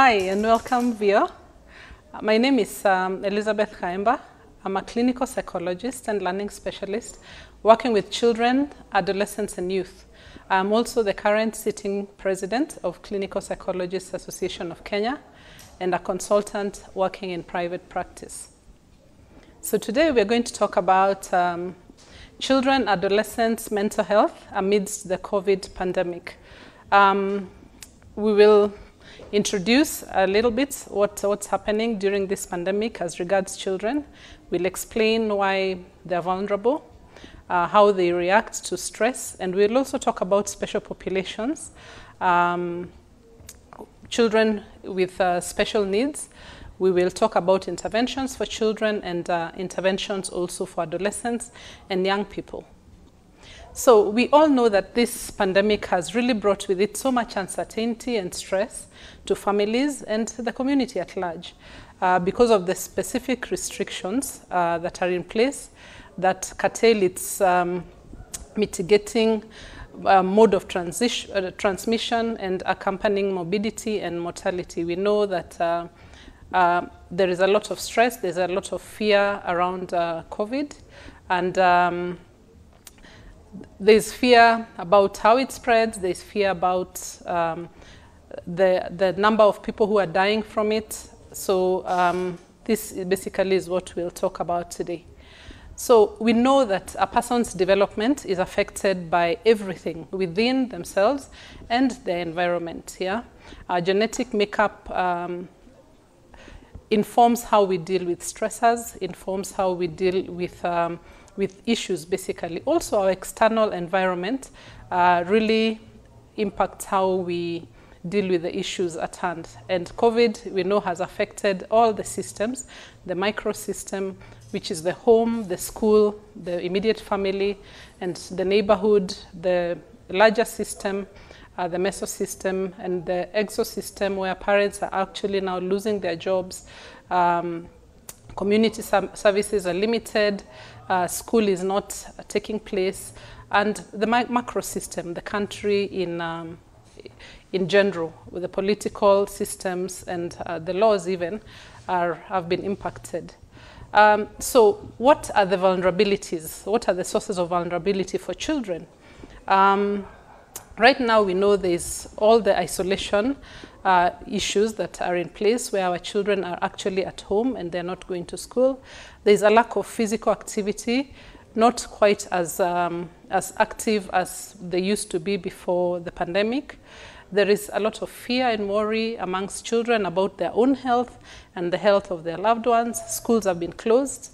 Hi and welcome, Vio. My name is um, Elizabeth Kaimba. I'm a clinical psychologist and learning specialist working with children, adolescents, and youth. I'm also the current sitting president of Clinical Psychologists Association of Kenya and a consultant working in private practice. So today we're going to talk about um, children, adolescents, mental health amidst the COVID pandemic. Um, we will introduce a little bit what, what's happening during this pandemic as regards children. We'll explain why they're vulnerable, uh, how they react to stress, and we'll also talk about special populations, um, children with uh, special needs. We will talk about interventions for children and uh, interventions also for adolescents and young people. So we all know that this pandemic has really brought with it so much uncertainty and stress to families and the community at large uh, because of the specific restrictions uh, that are in place that curtail its um, mitigating uh, mode of transition, uh, transmission and accompanying morbidity and mortality. We know that uh, uh, there is a lot of stress, there's a lot of fear around COVID, and um, there's fear about how it spreads, there's fear about um, the, the number of people who are dying from it. So um, this basically is what we'll talk about today. So we know that a person's development is affected by everything within themselves and their environment. Yeah? Our genetic makeup um, informs how we deal with stressors, informs how we deal with um, with issues basically. Also our external environment uh, really impacts how we deal with the issues at hand. And COVID, we know, has affected all the systems, the microsystem, which is the home, the school, the immediate family, and the neighborhood, the larger system, uh, the mesosystem, and the exosystem, where parents are actually now losing their jobs. Um, community services are limited, uh, school is not taking place, and the macro system, the country in, um, in general, with the political systems and uh, the laws even, are, have been impacted. Um, so what are the vulnerabilities? What are the sources of vulnerability for children? Um, right now we know there's all the isolation uh, issues that are in place where our children are actually at home and they're not going to school. There's a lack of physical activity, not quite as, um, as active as they used to be before the pandemic. There is a lot of fear and worry amongst children about their own health and the health of their loved ones. Schools have been closed,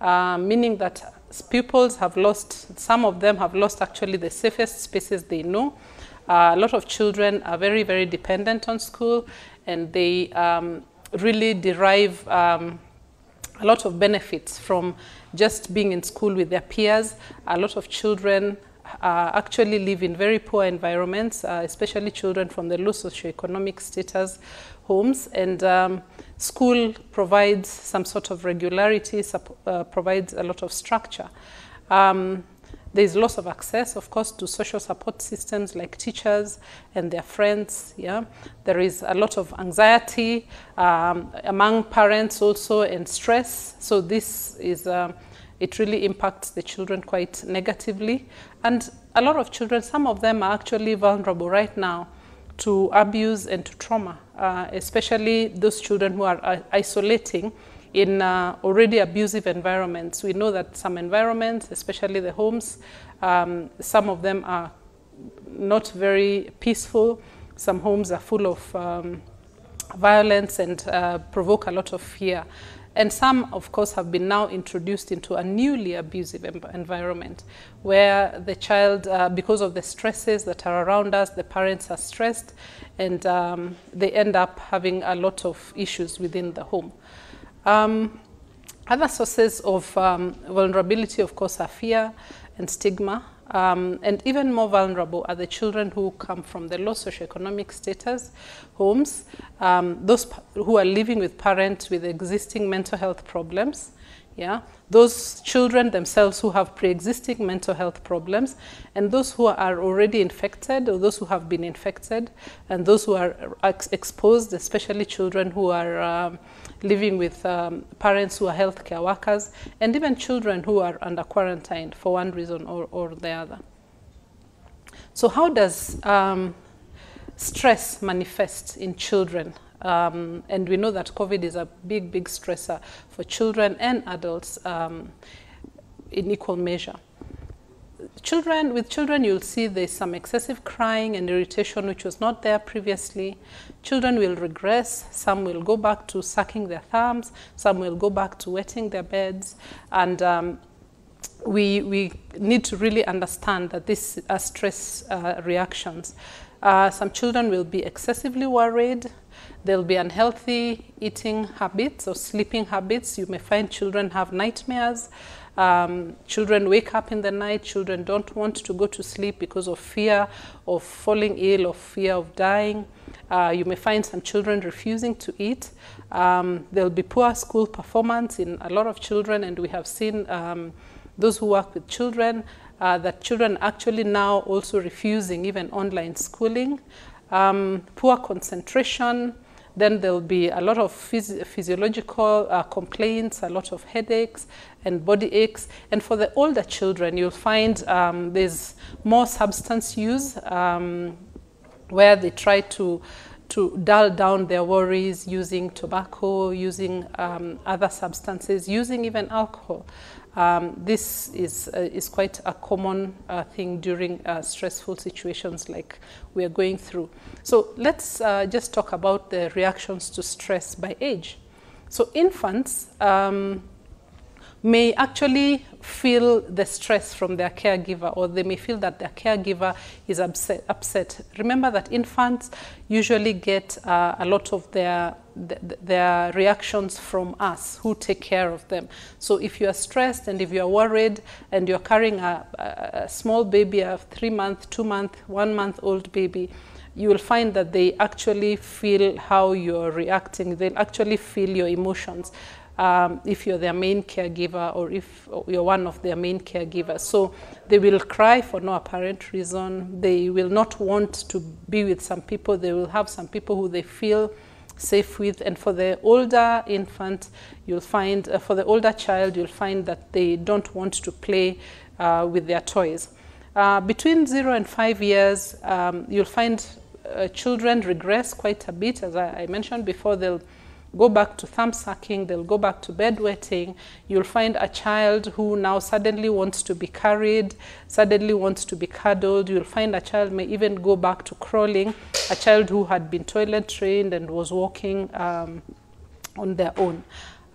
uh, meaning that pupils have lost, some of them have lost actually the safest spaces they know. Uh, a lot of children are very, very dependent on school and they um, really derive um, a lot of benefits from just being in school with their peers. A lot of children uh, actually live in very poor environments, uh, especially children from the low socioeconomic status homes. And um, school provides some sort of regularity, uh, provides a lot of structure. Um, there's loss of access, of course, to social support systems like teachers and their friends. Yeah, there is a lot of anxiety um, among parents also and stress. So this is um, it really impacts the children quite negatively. And a lot of children, some of them are actually vulnerable right now to abuse and to trauma, uh, especially those children who are uh, isolating in uh, already abusive environments. We know that some environments, especially the homes, um, some of them are not very peaceful. Some homes are full of um, violence and uh, provoke a lot of fear. And some, of course, have been now introduced into a newly abusive environment where the child, uh, because of the stresses that are around us, the parents are stressed and um, they end up having a lot of issues within the home. Um, other sources of um, vulnerability, of course, are fear and stigma. Um, and even more vulnerable are the children who come from the low socioeconomic status homes, um, those who are living with parents with existing mental health problems. Yeah, those children themselves who have pre-existing mental health problems, and those who are already infected, or those who have been infected, and those who are ex exposed, especially children who are um, living with um, parents who are healthcare workers, and even children who are under quarantine for one reason or, or the other. So how does um, stress manifest in children? Um, and we know that COVID is a big, big stressor for children and adults um, in equal measure. Children, with children, you'll see there's some excessive crying and irritation which was not there previously. Children will regress. Some will go back to sucking their thumbs. Some will go back to wetting their beds. And um, we, we need to really understand that these are stress uh, reactions. Uh, some children will be excessively worried. There'll be unhealthy eating habits or sleeping habits. You may find children have nightmares. Um, children wake up in the night. Children don't want to go to sleep because of fear of falling ill or fear of dying. Uh, you may find some children refusing to eat. Um, there'll be poor school performance in a lot of children, and we have seen um, those who work with children uh, that children actually now also refusing even online schooling. Um, poor concentration, then there'll be a lot of phys physiological uh, complaints, a lot of headaches and body aches. And for the older children, you'll find um, there's more substance use um, where they try to to dull down their worries using tobacco, using um, other substances, using even alcohol. Um, this is, uh, is quite a common uh, thing during uh, stressful situations like we are going through. So let's uh, just talk about the reactions to stress by age. So infants, um, may actually feel the stress from their caregiver or they may feel that their caregiver is upset. upset. Remember that infants usually get uh, a lot of their, their reactions from us who take care of them. So if you are stressed and if you are worried and you're carrying a, a small baby, a three month, two month, one month old baby, you will find that they actually feel how you're reacting. They'll actually feel your emotions um, if you're their main caregiver or if you're one of their main caregivers. So they will cry for no apparent reason. They will not want to be with some people. They will have some people who they feel safe with. And for the older infant, you'll find, uh, for the older child, you'll find that they don't want to play uh, with their toys. Uh, between zero and five years, um, you'll find uh, children regress quite a bit. As I, I mentioned before, they'll go back to thumb sucking, they'll go back to bedwetting. You'll find a child who now suddenly wants to be carried, suddenly wants to be cuddled. You'll find a child may even go back to crawling, a child who had been toilet trained and was walking um, on their own.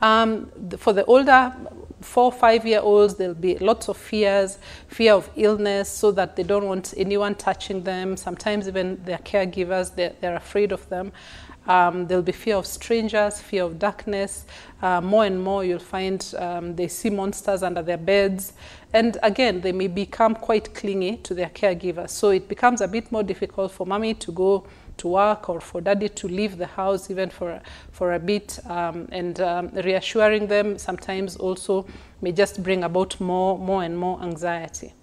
Um, for the older four, five-year-olds, there'll be lots of fears, fear of illness, so that they don't want anyone touching them. Sometimes even their caregivers, they're, they're afraid of them. Um, there'll be fear of strangers, fear of darkness. Uh, more and more you'll find um, they see monsters under their beds. And again, they may become quite clingy to their caregivers. So it becomes a bit more difficult for mommy to go to work or for daddy to leave the house even for, for a bit. Um, and um, reassuring them sometimes also may just bring about more, more and more anxiety.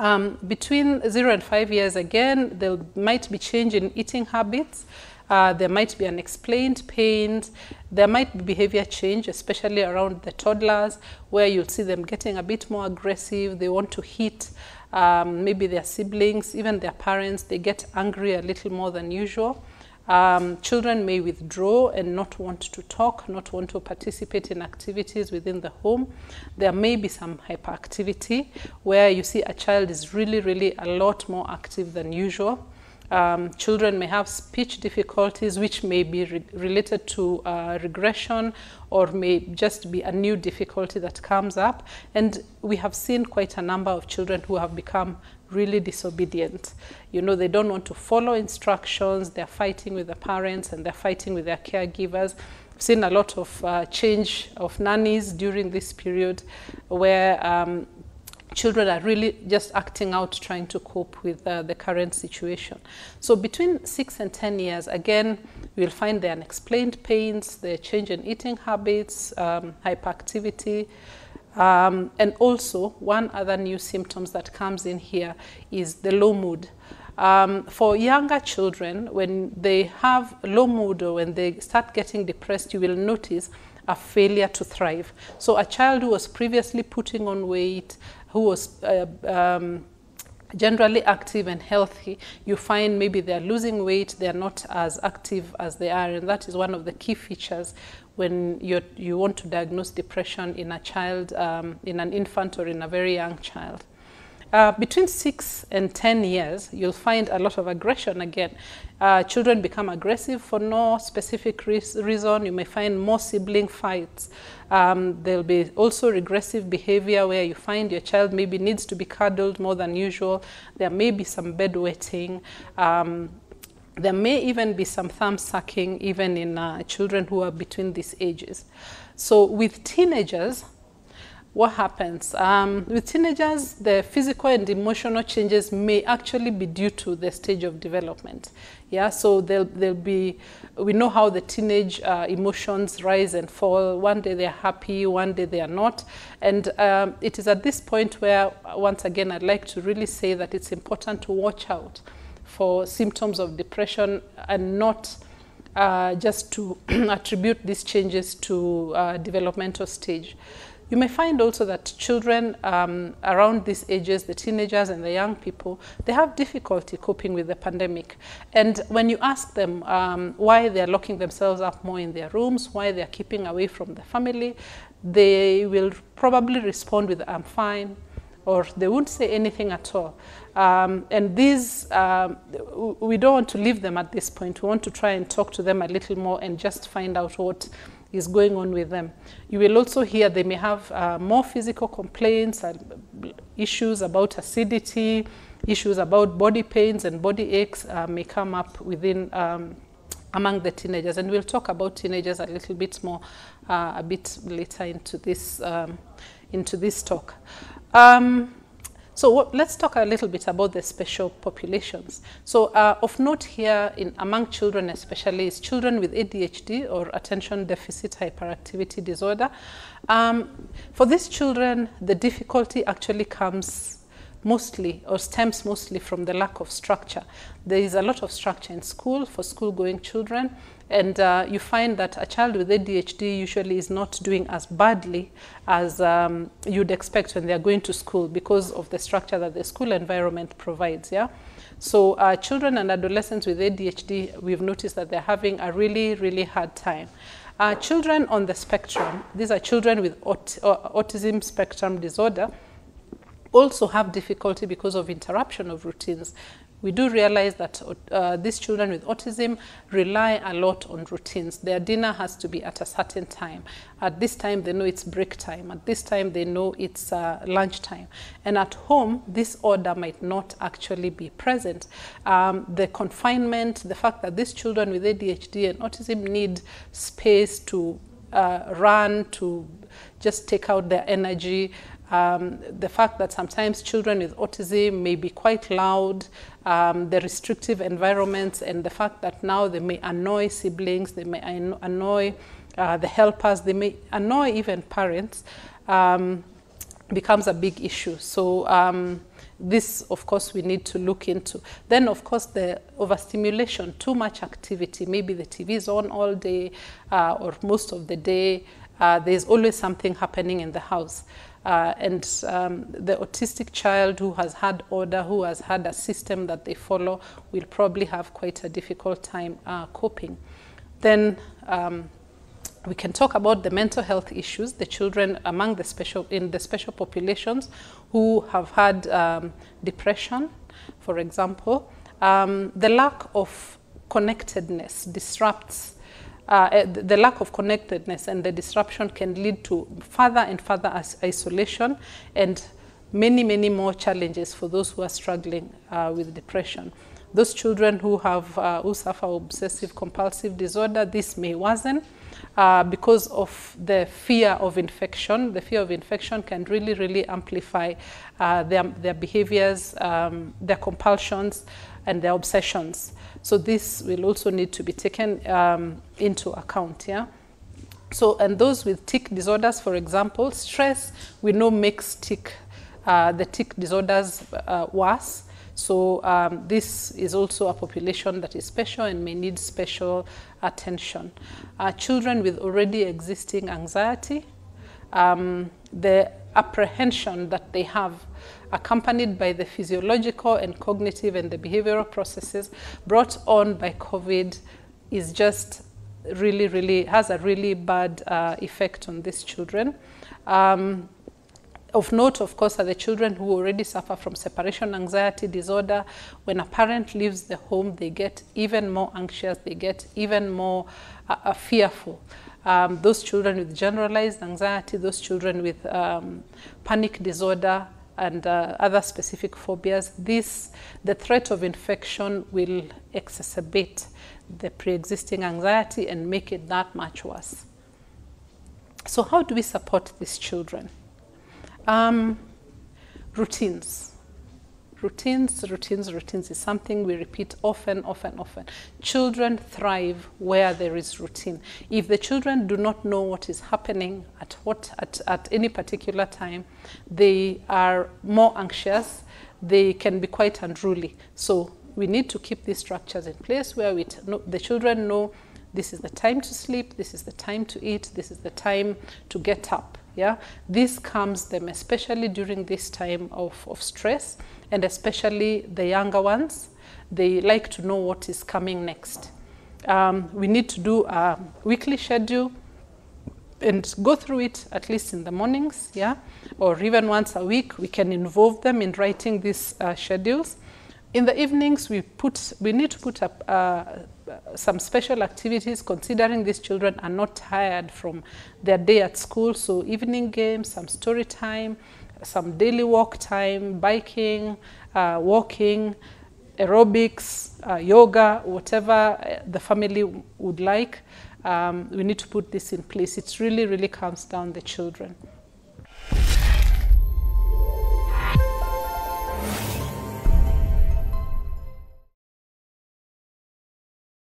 Um, between zero and five years, again, there might be change in eating habits. Uh, there might be unexplained pains. There might be behavior change, especially around the toddlers, where you'll see them getting a bit more aggressive. They want to hit um, maybe their siblings, even their parents. They get angry a little more than usual. Um, children may withdraw and not want to talk, not want to participate in activities within the home. There may be some hyperactivity where you see a child is really, really a lot more active than usual. Um, children may have speech difficulties which may be re related to uh, regression or may just be a new difficulty that comes up. And we have seen quite a number of children who have become really disobedient. You know, they don't want to follow instructions, they're fighting with the parents and they're fighting with their caregivers. I've seen a lot of uh, change of nannies during this period where um, children are really just acting out trying to cope with uh, the current situation. So between 6 and 10 years, again, you'll find the unexplained pains, the change in eating habits, um, hyperactivity, um, and also one other new symptoms that comes in here is the low mood. Um, for younger children, when they have low mood or when they start getting depressed, you will notice a failure to thrive. So a child who was previously putting on weight, who was uh, um, generally active and healthy, you find maybe they're losing weight, they're not as active as they are, and that is one of the key features when you you want to diagnose depression in a child, um, in an infant or in a very young child. Uh, between six and 10 years, you'll find a lot of aggression again. Uh, children become aggressive for no specific reason. You may find more sibling fights. Um, there'll be also regressive behavior where you find your child maybe needs to be cuddled more than usual. There may be some bedwetting. Um, there may even be some thumb sucking even in uh, children who are between these ages. So with teenagers, what happens? Um, with teenagers, the physical and emotional changes may actually be due to the stage of development. Yeah, so they'll, they'll be, we know how the teenage uh, emotions rise and fall. One day they're happy, one day they are not. And um, it is at this point where, once again, I'd like to really say that it's important to watch out for symptoms of depression and not uh, just to attribute these changes to uh, developmental stage. You may find also that children um, around these ages, the teenagers and the young people, they have difficulty coping with the pandemic. And when you ask them um, why they're locking themselves up more in their rooms, why they're keeping away from the family, they will probably respond with, I'm fine, or they won't say anything at all. Um, and these, um, we don't want to leave them at this point. We want to try and talk to them a little more and just find out what is going on with them. You will also hear they may have uh, more physical complaints and issues about acidity, issues about body pains and body aches uh, may come up within um, among the teenagers. And we'll talk about teenagers a little bit more uh, a bit later into this, um, into this talk. Um, so what, let's talk a little bit about the special populations. So uh, of note here in among children especially is children with ADHD or attention deficit hyperactivity disorder. Um, for these children, the difficulty actually comes mostly or stems mostly from the lack of structure. There is a lot of structure in school for school-going children, and uh, you find that a child with ADHD usually is not doing as badly as um, you'd expect when they're going to school because of the structure that the school environment provides. Yeah. So uh, children and adolescents with ADHD, we've noticed that they're having a really, really hard time. Uh, children on the spectrum, these are children with aut autism spectrum disorder, also have difficulty because of interruption of routines we do realize that uh, these children with autism rely a lot on routines. Their dinner has to be at a certain time. At this time, they know it's break time. At this time, they know it's uh, lunch time. And at home, this order might not actually be present. Um, the confinement, the fact that these children with ADHD and autism need space to uh, run, to just take out their energy, um, the fact that sometimes children with autism may be quite loud, um, the restrictive environments, and the fact that now they may annoy siblings, they may annoy uh, the helpers, they may annoy even parents, um, becomes a big issue. So um, this, of course, we need to look into. Then, of course, the overstimulation, too much activity. Maybe the TV is on all day uh, or most of the day. Uh, there's always something happening in the house. Uh, and um, the autistic child who has had order, who has had a system that they follow, will probably have quite a difficult time uh, coping. Then um, we can talk about the mental health issues, the children among the special, in the special populations who have had um, depression, for example. Um, the lack of connectedness disrupts uh, eh, the lack of connectedness and the disruption can lead to further and further isolation and many, many more challenges for those who are struggling uh, with depression. Those children who have uh, who suffer obsessive compulsive disorder, this may worsen. uh, because of the fear of infection. The fear of infection can really, really amplify uh, their, their behaviors, um, their compulsions, and their obsessions. So this will also need to be taken um, into account, yeah? So, and those with tic disorders, for example, stress, we know makes tic, uh, the tic disorders uh, worse. So um, this is also a population that is special and may need special attention. Uh, children with already existing anxiety, um, the apprehension that they have accompanied by the physiological and cognitive and the behavioral processes brought on by COVID is just really, really, has a really bad uh, effect on these children. Um, of note, of course, are the children who already suffer from separation anxiety disorder. When a parent leaves the home, they get even more anxious, they get even more uh, uh, fearful. Um, those children with generalized anxiety, those children with um, panic disorder, and uh, other specific phobias, this, the threat of infection will exacerbate the pre-existing anxiety and make it that much worse. So how do we support these children? Um, routines. Routines, routines, routines is something we repeat often, often, often. Children thrive where there is routine. If the children do not know what is happening at, what, at, at any particular time, they are more anxious, they can be quite unruly. So we need to keep these structures in place where we know, the children know this is the time to sleep, this is the time to eat, this is the time to get up. Yeah, this calms them, especially during this time of, of stress, and especially the younger ones. They like to know what is coming next. Um, we need to do a weekly schedule and go through it at least in the mornings, yeah, or even once a week. We can involve them in writing these uh, schedules. In the evenings, we put we need to put up uh, some special activities considering these children are not tired from their day at school. So evening games, some story time, some daily walk time, biking, uh, walking, aerobics, uh, yoga, whatever uh, the family would like. Um, we need to put this in place. It really, really calms down the children.